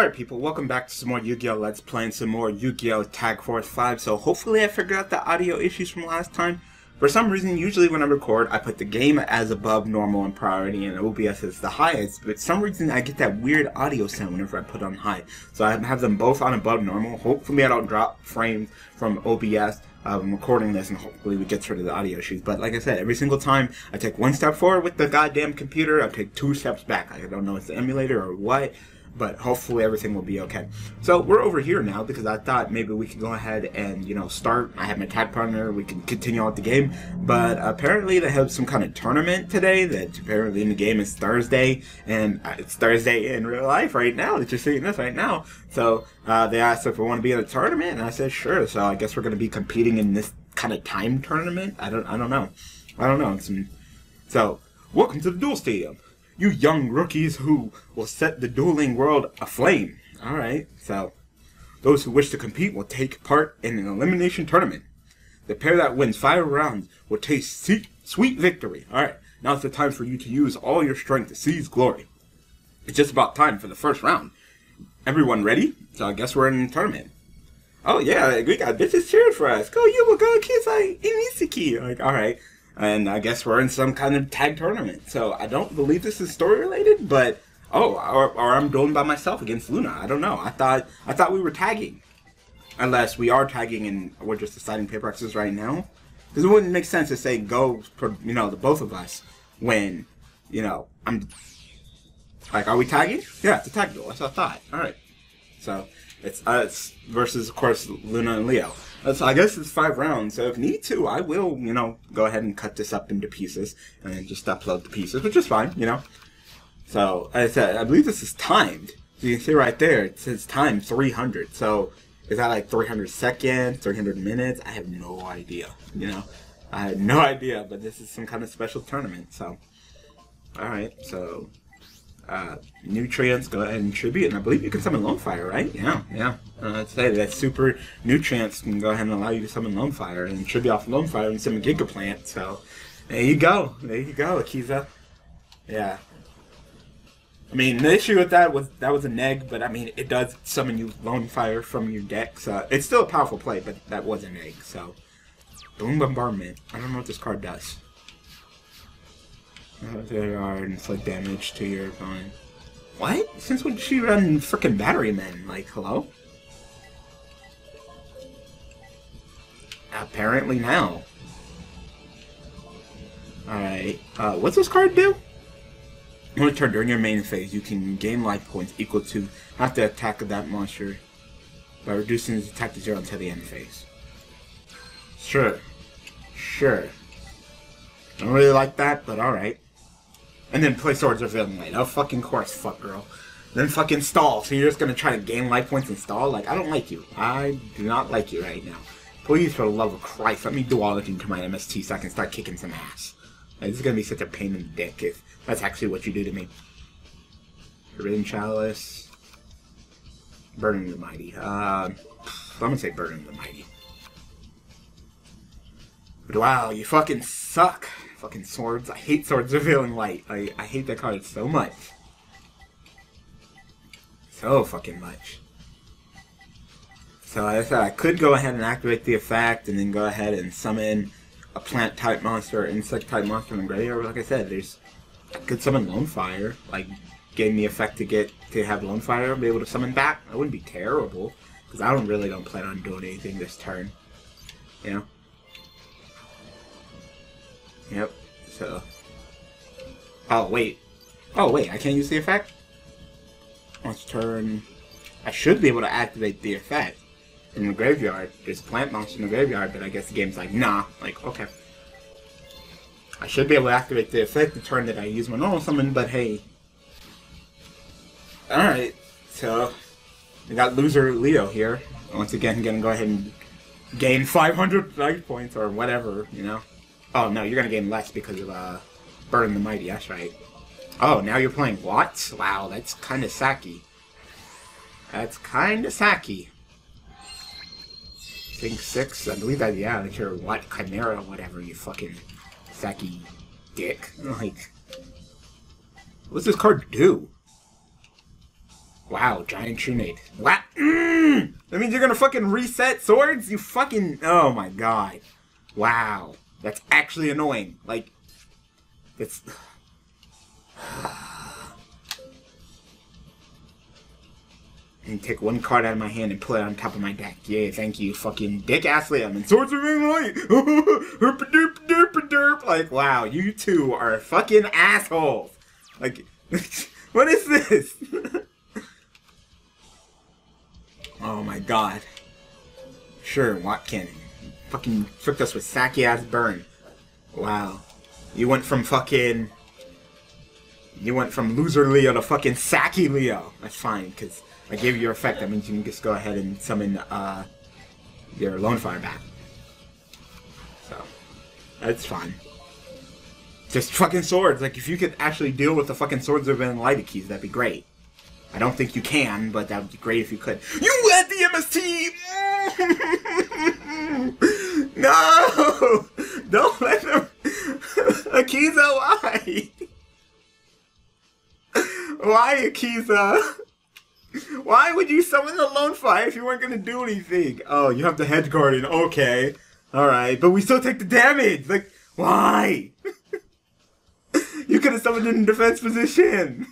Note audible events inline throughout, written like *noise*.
Alright people, welcome back to some more Yu-Gi-Oh! Let's Play and some more Yu-Gi-Oh! Tag Force 5. So hopefully I figured out the audio issues from last time. For some reason, usually when I record, I put the game as above normal and priority and OBS as the highest, but some reason I get that weird audio sound whenever I put on high. So I have them both on above normal. Hopefully I don't drop frames from OBS. Um, I'm recording this and hopefully we get rid of the audio issues. But like I said, every single time I take one step forward with the goddamn computer, I take two steps back. I don't know if it's the emulator or what but hopefully everything will be okay. So we're over here now because I thought maybe we could go ahead and you know start. I have my tag partner. We can continue on the game, but apparently they have some kind of tournament today. That apparently in the game is Thursday, and it's Thursday in real life right now. That you're seeing this right now. So uh, they asked if we want to be in a tournament, and I said sure. So I guess we're going to be competing in this kind of time tournament. I don't. I don't know. I don't know. Some, so welcome to the duel stadium you young rookies who will set the dueling world aflame. Alright, so those who wish to compete will take part in an elimination tournament. The pair that wins five rounds will taste sweet victory. Alright, now it's the time for you to use all your strength to seize glory. It's just about time for the first round. Everyone ready? So I guess we're in the tournament. Oh yeah, we got bitches cheering for us. Go you, will go kids like Inisiki. Like, alright and I guess we're in some kind of tag tournament. So I don't believe this is story related, but oh, or, or I'm dueling by myself against Luna. I don't know. I thought I thought we were tagging, unless we are tagging and we're just deciding paper X's right now. Because it wouldn't make sense to say go for you know the both of us when you know I'm like, are we tagging? Yeah, it's a tag duel. That's what I thought. All right, so it's us versus of course Luna and Leo. I guess it's five rounds. So if need to, I will, you know, go ahead and cut this up into pieces and just upload the pieces, which is fine, you know. So I said, I believe this is timed. You can see right there, it says time 300. So is that like 300 seconds, 300 minutes? I have no idea, you know. I had no *laughs* idea, but this is some kind of special tournament. So, all right. So uh, nutrients go ahead and tribute, and I believe you can summon Lone Fire, right? Yeah, yeah. Uh, say that super nutrients can go ahead and allow you to summon Lone Fire and tribute off Lone Fire and summon Giga Plant. So there you go, there you go, Akiza. Yeah. I mean, the issue with that was that was a neg, but I mean, it does summon you Lone Fire from your deck, so it's still a powerful play, but that was a neg. So, Boom Bombardment. I don't know what this card does. Oh, there are inflict damage to your opponent. What? Since when did she run freaking battery men? Like, hello? Apparently now. Alright. Uh, what's this card do? When turn during your main phase, you can gain life points equal to half the attack of that monster by reducing its attack to zero until the end phase. Sure. Sure. I don't really like that, but alright. And then play Swords of Villain Oh, fucking course, fuck girl. Then fucking stall. So you're just gonna try to gain life points and stall? Like, I don't like you. I do not like you right now. Please, for the love of Christ, let me do all into my MST so I can start kicking some ass. Like, this is gonna be such a pain in the dick if that's actually what you do to me. Forbidden Chalice. Burden of the Mighty. Uh, I'm gonna say Burden of the Mighty. But wow, you fucking suck. Fucking swords. I hate swords *laughs* revealing light. I, I hate that card so much. So fucking much. So I said, I could go ahead and activate the effect and then go ahead and summon a plant type monster or insect type monster in the graveyard. Like I said, there's I could summon Lone Fire, like getting the effect to get to have Lone Fire be able to summon back. That wouldn't be terrible because I don't really don't plan on doing anything this turn. You know. Yep. So. Oh wait. Oh wait, I can't use the effect. Let's turn. I should be able to activate the effect in the graveyard. There's a plant monster in the graveyard, but I guess the game's like, nah. Like, okay. I should be able to activate the effect the turn that I use my normal summon, but hey. Alright, so we got loser Leo here. Once again, gonna go ahead and gain 500 life points or whatever, you know. Oh, no, you're going to gain less because of uh, Burn the Mighty. That's right. Oh, now you're playing Watts? Wow, that's kind of sacky. That's kind of sacky. Think 6? I believe that, yeah, that's your what, Chimera, whatever, you fucking sacky dick. *laughs* Like, what's this card do? Wow, giant Trunade. What? Mm! That means you're gonna fucking reset swords? You fucking. Oh my god. Wow. That's actually annoying. Like, it's. *sighs* and take one card out of my hand and put it on top of my deck. Yeah, thank you, fucking dick ass Liam. And swords of revealing light. Like, wow, you two are fucking assholes. Like, *laughs* what is this? *laughs* oh my god. Sure, what cannon? Fucking tricked us with sacky ass burn. Wow. You went from fucking. You went from loser Leo to fucking sacky Leo. That's fine, because I gave you your effect. That means you can just go ahead and summon uh, your Lone Fire back. So, that's fine. Just fucking swords. Like, if you could actually deal with the fucking swords of Enlighted Keys, that'd be great. I don't think you can, but that would be great if you could. You had the MST! *laughs* no! *laughs* Don't let them... *laughs* Akiza, why? why, Akiza? Why would you summon the Lone Fire if you weren't to do anything? Oh, you have the Hedge Guardian. Okay. Alright, but we still take the damage. Like, why? *laughs* you could have summoned in defense position.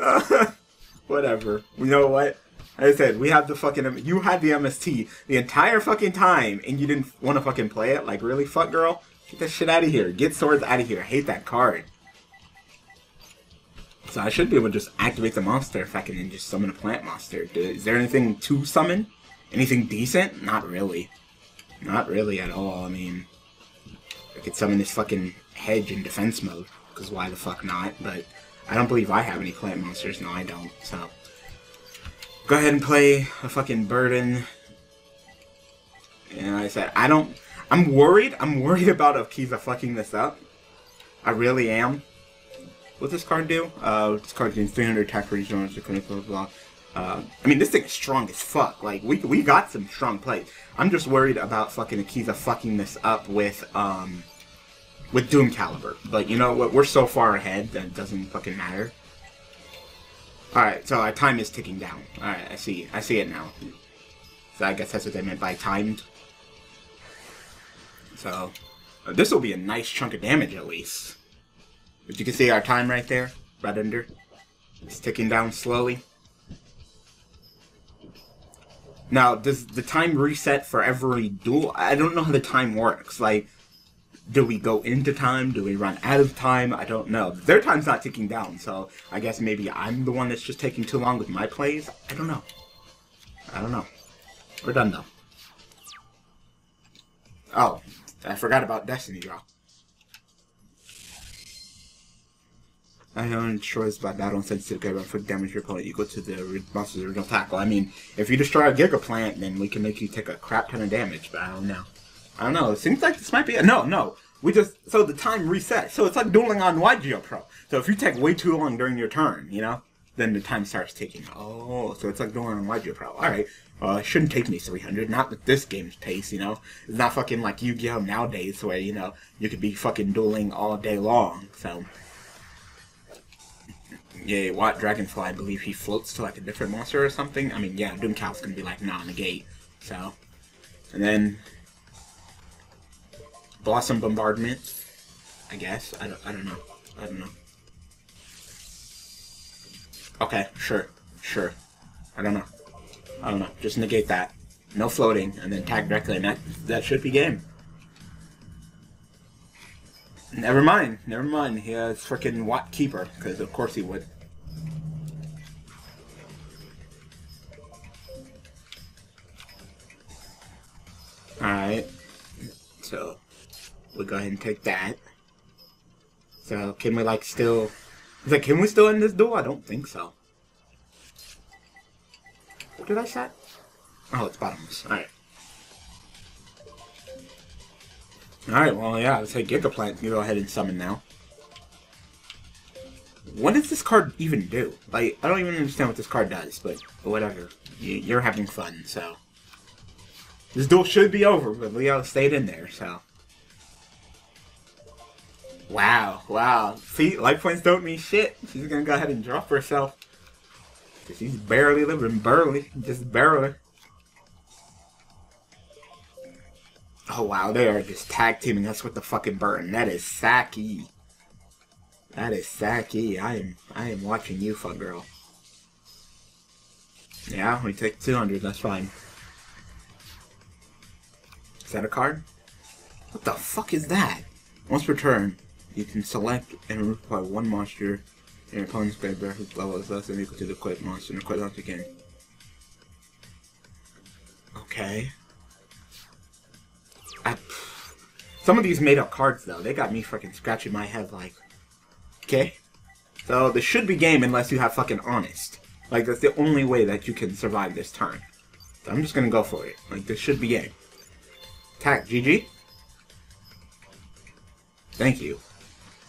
uh, whatever. You know what? I said, we have the fucking. You had the MST the entire fucking time, and you didn't want to fucking play it. Like, really, fuck girl? Get that shit out of here. Get swords out of here. I hate that card. So I should be able to just activate the monster if I can then just summon a plant monster. Is there anything to summon? Anything decent? Not really. Not really at all. I mean, I could summon this fucking hedge in defense mode, because why the fuck not? But I don't believe I have any plant monsters. No, I don't. So go ahead and play a fucking burden. And like I said, I don't. I'm worried. I'm worried *laughs* about Akiza fucking this up. I really am. What's this card do? Uh, this card gains 300 attack for each blah, blah, blah. Uh, I mean, this thing is strong as fuck. Like, we, we got some strong plays. I'm just worried about fucking Akiza fucking this up with, um, with Doom Caliber. But you know what? We're so far ahead that it doesn't fucking matter. Alright, so our time is ticking down. Alright, I see. I see it now. So I guess that's what they meant by timed. So, this will be a nice chunk of damage at least. But you can see our time right there, right under. It's ticking down slowly. Now, does the time reset for every duel? I don't know how the time works. Like, do we go into time? Do we run out of time? I don't know. Their time's not ticking down, so I guess maybe I'm the one that's just taking too long with my plays. I don't know. I don't know. We're done, though. Oh, I forgot about Destiny Draw. I own destroys by battle and sensitive Giga for damage your opponent equal to the monster's original tackle. I mean, if you destroy a Giga Plant, then we can make you take a crap ton of damage, but I don't know. I don't know. It seems like this might be a, no, no. We just so the time resets. So it's like dueling on YGO Pro. So if you take way too long during your turn, you know, then the time starts ticking. Oh, so it's like dueling on YGO Pro. All right. It shouldn't take me 300. Not with this game's pace, you know. It's not fucking like Yu-Gi-Oh nowadays, where you know you could be fucking dueling all day long. So yeah, Watt Dragonfly, I believe he floats to like a different monster or something. I mean, yeah, Doomcal's gonna be like non-negate. So, and then Blossom Bombardment, I guess. I don't, I don't know. I don't know. Okay, sure, sure. I don't know. I don't know. Just negate that. No floating, and then tag directly, and that, that should be game. Never mind, never mind. He has freaking Watt Keeper, because of course he would. Alright. So, we'll go ahead and take that. So, can we, like, still... Is like, can we still end this duel? I don't think so. What did I set? Oh, it's bottomless. Alright. Alright, well, yeah, let's say Gigaplant can go ahead and summon now. What does this card even do? Like, I don't even understand what this card does, but whatever. You're having fun, so... This duel should be over, but Leo stayed in there, so. Wow, wow. See, life points don't mean shit. She's gonna go ahead and drop herself. She's barely living, barely, just barely. Oh wow, they are just tag teaming us with the fucking burn. That is Saki. That is Saki. I am I am watching you, fun girl. Yeah, we take 200, that's fine. Is that a card? What the fuck is that? Once per turn, you can select and by one monster in your opponent's graveyard whose level is less than equal to the equipped monster and equip once again. Okay. I, some of these made up cards though, they got me fucking scratching my head like, okay. So this should be game unless you have fucking honest. Like that's the only way that you can survive this turn. So I'm just gonna go for it. Like this should be game. Attack, GG. Thank you.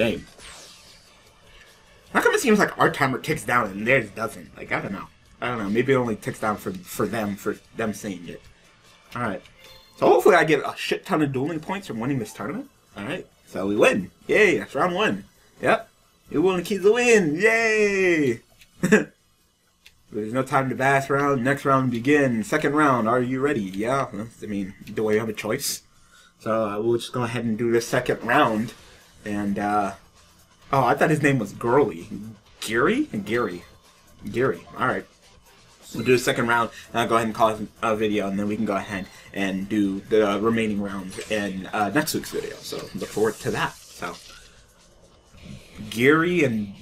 Game. How come it seems like our timer ticks down and theirs doesn't? Like I don't know. I don't know. Maybe it only ticks down for for them for them seeing it. All right. So hopefully I get a shit ton of dueling points from winning this tournament. All right. So we win. Yay! That's round one. Yep. You won the keys to win. Yay! *laughs* There's no time to bash round. Next round begin. Second round. Are you ready? Yeah. I mean, do we have a choice? So uh, we'll just go ahead and do the second round. And, uh, oh, I thought his name was Girly. Gary? Gary. Gary. Alright. We'll do the second round, and I'll go ahead and call a video, and then we can go ahead and do the remaining rounds in uh, next week's video. So look forward to that. So, Gary and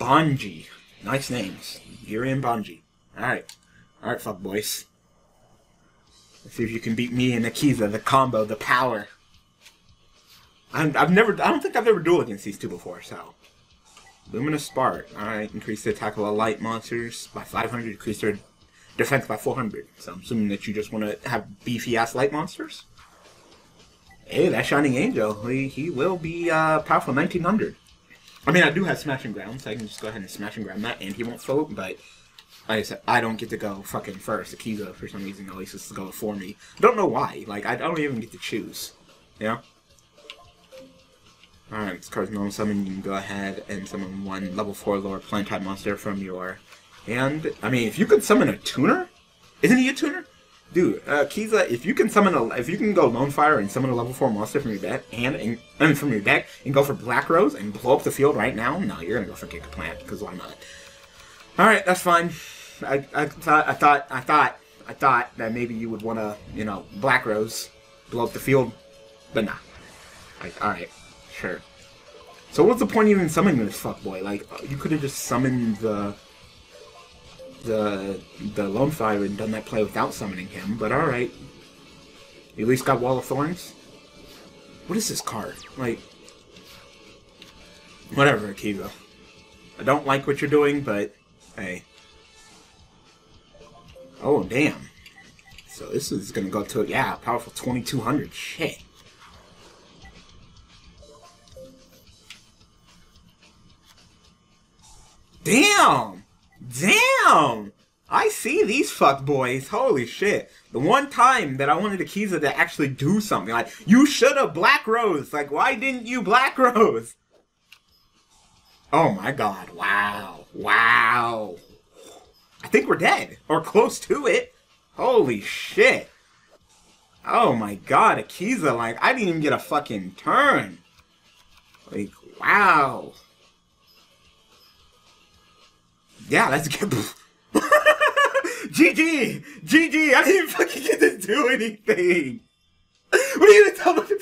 Bonji. Nice names. Gary and Bonji. Alright. Alright, fuck boys. Let's see if you can beat me and Akiza, the combo, the power. I have never, I don't think I've ever dueled against these two before, so. Luminous Spark. Alright, increase the attack of light monsters by 500, increase their defense by 400. So I'm assuming that you just want to have beefy ass light monsters. Hey, that Shining Angel, he, he will be uh, powerful 1900. I mean, I do have Smashing Ground, so I can just go ahead and Smash and Ground that, and he won't float, but like I said, I don't get to go fucking first. Akiza, for some reason, at least is to go for me. Don't know why. Like, I don't even get to choose. You know? Alright, this card's normal summon. You can go ahead and summon one level 4 lower plant type monster from your hand. I mean, if you could summon a tuner? Isn't he a tuner? Dude, uh, Kiza, if you can summon a, if you can go Lone Fire and summon a level 4 monster from your deck, and, and I mean, from your deck, and go for Black Rose and blow up the field right now, no, you're gonna go for Giga Plant, because why not? Alright, that's fine. I, I thought I thought I thought I thought that maybe you would want to you know Black Rose blow up the field, but nah. All right, sure. So what's the point of even summoning this fuckboy? Like you could have just summoned the the the Lone Fire and done that play without summoning him. But all right, you at least got Wall of Thorns. What is this card? Like whatever, Akiza. I don't like what you're doing, but hey. Oh, damn. So this is going to go to, yeah, powerful 2200. Shit. Damn! Damn! I see these fuck boys. Holy shit. The one time that I wanted Akiza to actually do something, like, you should have Black Rose. Like, why didn't you Black Rose? Oh my god. Wow. Wow. I think we're dead. Or close to it. Holy shit. Oh my god, Akiza, like, I didn't even get a fucking turn. Like, wow. Yeah, let's get... GG! *laughs* GG! I didn't fucking get to do anything! What are you gonna tell me? *laughs* what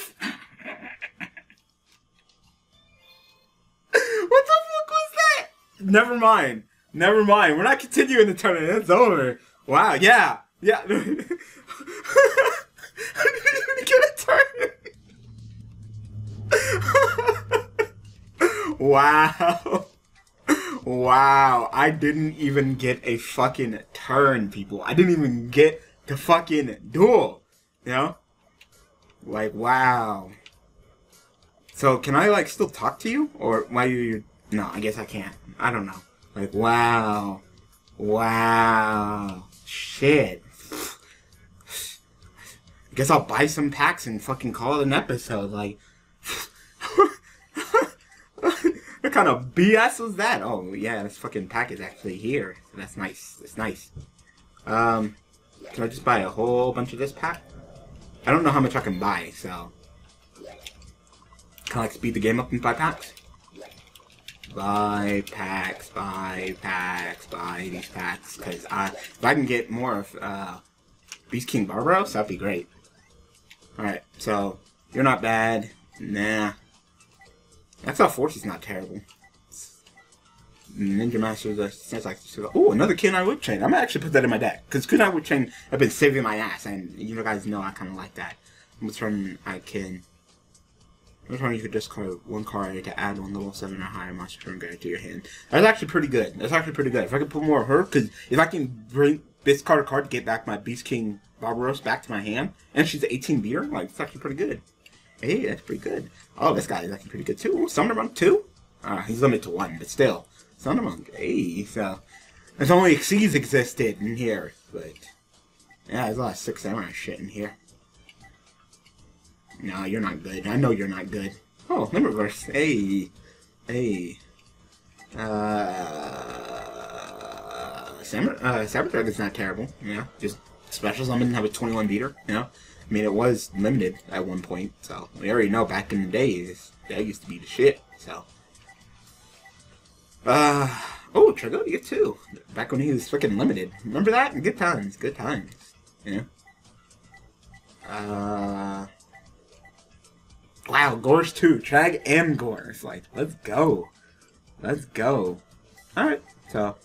the fuck was that? Never mind. Never mind. We're not continuing the tournament. It's over. Wow. Yeah. Yeah. *laughs* Get a turn. wow. Wow. I didn't even get a fucking turn, people. I didn't even get to fucking duel. You know? Like, wow. So, can I, like, still talk to you? Or why you... No, I guess I can't. I don't know. Like, wow. Wow. Shit. I guess I'll buy some packs and fucking call it an episode. Like, what kind of BS was that? Oh, yeah, this fucking pack is actually here. That's nice. That's nice. Um, can I just buy a whole bunch of this pack? I don't know how much I can buy, so... Can I like speed the game up in buy packs? Buy packs, buy packs, buy these packs, because I, if I can get more of uh, Beast King Barbaros, that'd be great. Alright, so, you're not bad. Nah. That's how Force is not terrible. Ninja Master uh, sounds like oh another Kunai with Chain. I'm gonna actually put that in my deck because Kunai with Chain have been saving my ass, and you guys know I kind of like that. Which one I can? Which one you could discard one card to add one level seven or higher monster turn guard to your hand? That's actually pretty good. That's actually pretty good. If I could put more of her, because if I can bring discard a card to get back my Beast King Barbaros back to my hand, and she's 18 beer, like it's actually pretty good. Hey, that's pretty good. Oh, this guy is actually pretty good too. Summoner Monk two. Uh, he's limited to one, but still. Thundermonk. Hey, so there's only Xyz existed in here, but yeah, there's a lot of six samurai shit in here. No, you're not good. I know you're not good. Oh, Limberverse. Hey, hey. Uh, Samurai, uh, Saboteur is not terrible. You know, just special summon have a 21 beater. You know, I mean it was limited at one point, so we already know back in the days that used to be the shit. So. Uh, oh, Tragoedia too. Back when he was freaking limited. Remember that? Good times, good times. Yeah. Uh. Wow, Gorz too. Trag and Gorz. Like, let's go. Let's go. Alright, so.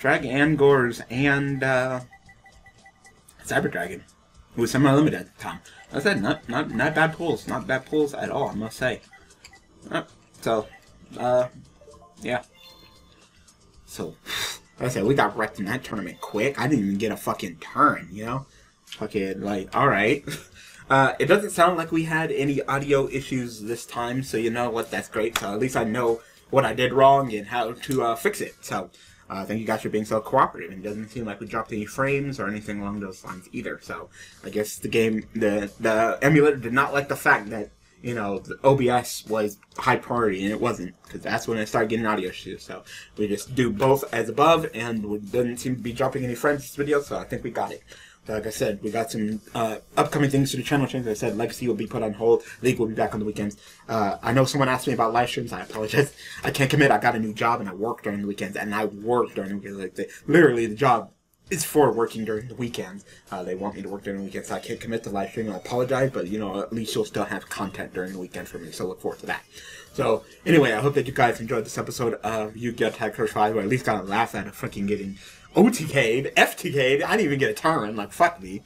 Trag and Gorz and, uh. Cyber Dragon. Who was semi-limited at the time. I said, not, not, not bad pulls. Not bad pulls at all, I must say. So, uh, yeah. So, like I said, we got wrecked in that tournament quick. I didn't even get a fucking turn, you know? Fucking, like, alright. *laughs* Uh, it doesn't sound like we had any audio issues this time, so you know what, that's great. So at least I know what I did wrong and how to uh, fix it. So uh, thank you guys for being so cooperative. It doesn't seem like we dropped any frames or anything along those lines either. So I guess the game, the the emulator did not like the fact that you know, the OBS was high priority, and it wasn't, because that's when I started getting audio issues. So we just do both as above, and we didn't seem to be dropping any frames this video, so I think we got it. Like I said, we got some uh, upcoming things to the channel change. Like I said, Legacy will be put on hold. League will be back on the weekends. Uh, I know someone asked me about live streams. I apologize. I can't commit. I got a new job, and I work during the weekends, and I work during the weekends. Like the, literally, the job is for working during the weekends. Uh, they want me to work during the weekends, so I can't commit to live streaming. I apologize, but you know, at least you'll still have content during the weekend for me, so look forward to that. So, anyway, I hope that you guys enjoyed this episode of Yu-Gi-Oh! Tag Force 5, or at least got a laugh at a fucking getting OTK'd, FTK'd, I didn't even get a turn, like, fuck me.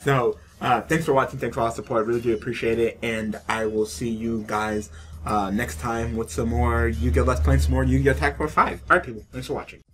So, uh, thanks for watching, thanks for all the support, I really do appreciate it, and I will see you guys uh, next time with some more Yu-Gi-Oh! Let's Play some more Yu-Gi-Oh! Tag Force 5. Alright, people, thanks for watching.